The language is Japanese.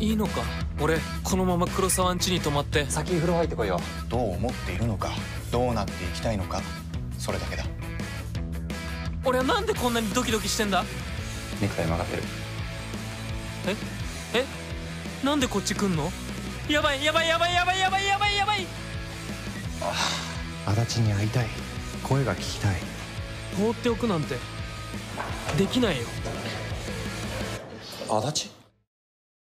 いいのか？俺このまま黒沢ん家に泊まって。先風呂入ってこいよ。どう思っているのか？どうなっていきたいのか？それだけだ。俺はなんでこんなにドキドキしてんだ？ネクタイ曲がってる。え？え？なんでこっち来んの？やばいやばいやばいやばいやばいやばいやばい！足立に会いたい。声が聞きたい。放っておくなんてできないよ。足立？